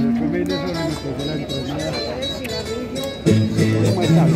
recomiende ¿Cómo está?